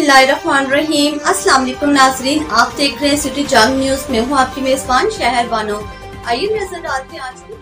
बिस्मिल्लाहिर्रहमानिर्रहीम। अस्सलाम वालेकुम नाजरीन, आप देख रहे हैं सिटी जंग न्यूज़। में हूँ आपकी मेजबान शहर बानो आइए नज़र डालते हैं आज की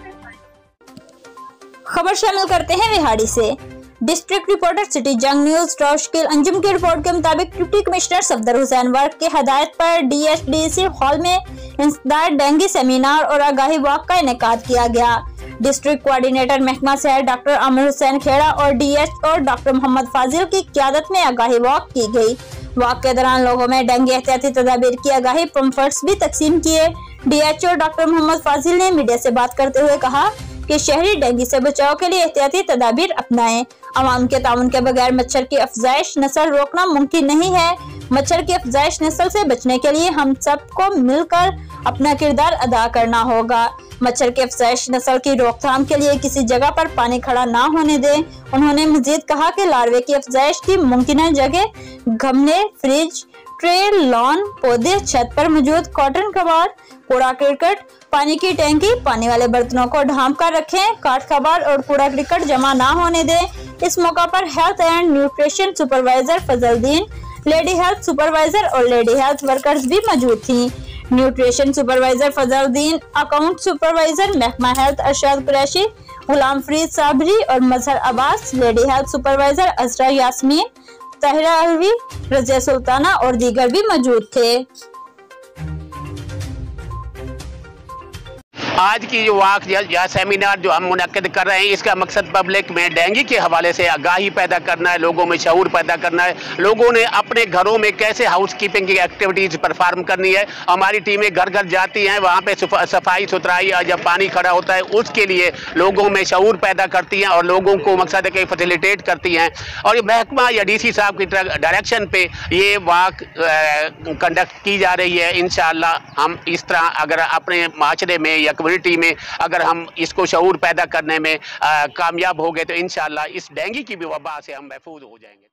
खबर। शामिल करते हैं विहाड़ी से। District reporter city Jang news टॉशकिल Anjum की रिपोर्ट के मुताबिक डिप्टी कमिश्नर सफदर हुसैन वर्क के हदायत पर डीएसडीसी हॉल में इंसदार डेंगू सेमिनार और आगाही वॉक का इनका किया गया। डिस्ट्रिक्ट कोऑर्डिनेटर महकमा शहर डॉक्टर अमर हुसैन खेड़ा और डीएच और डॉक्टर मोहम्मद फाजिल की क्यादत में आगाही वॉक की गई। वॉक के दौरान लोगों में डेंगू एहतियाती तदाबीर की आगाही पम्फर्ट्स भी तकसीम किए। डीएचओ डॉक्टर मोहम्मद फाजिल ने मीडिया से बात करते हुए कहा कि शहरी डेंगू से बचाव के लिए एहतियाती तदाबीर अपनाएँ। आवाम के ताउन के बगैर मच्छर की अफजाइश नस्ल रोकना मुमकिन नहीं है। मच्छर की अफजाइश नस्ल से बचने के लिए हम सबको मिलकर अपना किरदार अदा करना होगा। मच्छर के अफजाइश नस्ल की रोकथाम के लिए किसी जगह पर पानी खड़ा ना होने दें। उन्होंने मजीद कहा कि लार्वे की अफजाइश की मुमकिन जगह गमले फ्रिज, ट्रे, लॉन, पौधे, छत पर मौजूद कॉटन कबाड़, कूड़ा क्रिकेट, पानी की टैंकी, पानी वाले बर्तनों को ढांप कर रखें काट कबाड़ और कूड़ा क्रिकेट जमा ना होने दें। इस मौका पर health and nutrition supervisor Fazaldin, lady health supervisor और लेडी हेल्थ वर्कर्स भी मौजूद थी। Nutrition supervisor Fazaluddin, account supervisor महकमा हेल्थ, अरशद कुरैशी, गुलाम फरीद साबरी और Mazhar Abbas, lady health supervisor Azra Yasmin, Tahira Alvi, Razia Sultana और दीगर भी मौजूद थे। आज की जो वाक या सेमिनार जो हम मुनद कर रहे हैं, इसका मकसद पब्लिक में डेंगू के हवाले से आगाही पैदा करना है, लोगों में शूर पैदा करना है। लोगों ने अपने घरों में कैसे हाउस कीपिंग की एक्टिविटीज़ परफॉर्म करनी है? हमारी टीमें घर घर जाती हैं, वहाँ पे सफ़ाई सुथराई या जब पानी खड़ा होता है, उसके लिए लोगों में शूर पैदा करती हैं और लोगों को मकसद के फैसिलिटेट करती हैं। और ये महकमा या डी साहब की डायरेक्शन पर ये वाक कंडक्ट की जा रही है। इन हम इस तरह अगर अपने माशरे में या कम्युनिटी में अगर हम इसको शूर पैदा करने में कामयाब हो गए तो इन इस डेंगू की भी वबा से हम महफूज हो जाएँगे।